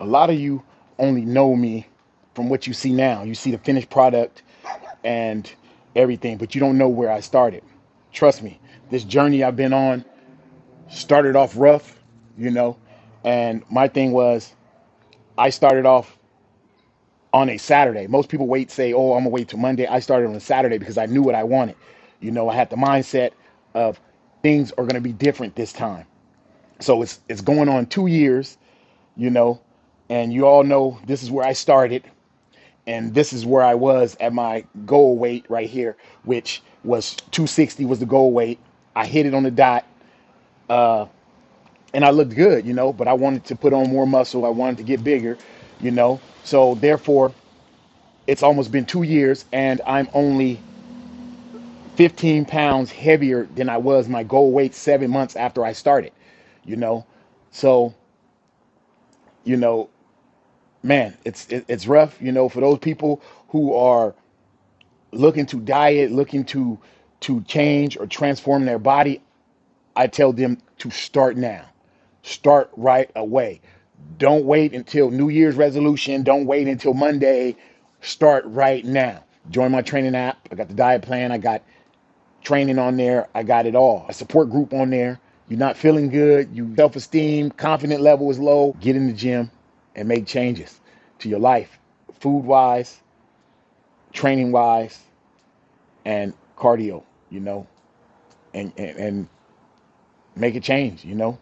A lot of you only know me from what you see now. You see the finished product and everything, but you don't know where I started. Trust me, this journey I've been on started off rough, you know, and my thing was I started off on a Saturday. Most people wait, say, oh, I'm gonna wait till Monday. I started on a Saturday because I knew what I wanted. You know, I had the mindset of things are gonna be different this time. So it's it's going on two years, you know, and you all know this is where I started, and this is where I was at my goal weight right here, which was 260 was the goal weight. I hit it on the dot, uh, and I looked good, you know, but I wanted to put on more muscle. I wanted to get bigger, you know. So therefore, it's almost been two years, and I'm only 15 pounds heavier than I was my goal weight seven months after I started, you know. So, you know, man, it's it, it's rough, you know, for those people who are looking to diet, looking to to change or transform their body. I tell them to start now. Start right away. Don't wait until New Year's resolution. Don't wait until Monday. Start right now. Join my training app. I got the diet plan. I got training on there. I got it all. A support group on there. You're not feeling good. You self-esteem, confident level is low. Get in the gym and make changes to your life, food wise, training wise, and cardio. You know, and and, and make a change. You know,